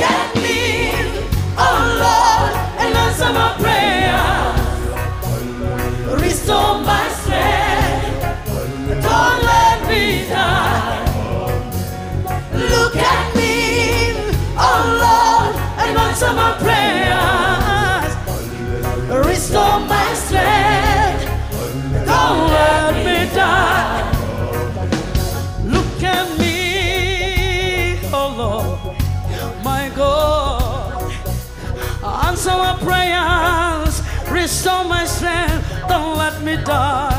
At me, oh Lord, and answer my prayer. Restore my strength. Don't let me die. Look at me, oh Lord, and answer my. Answer my prayers, restore my strength, don't let me die.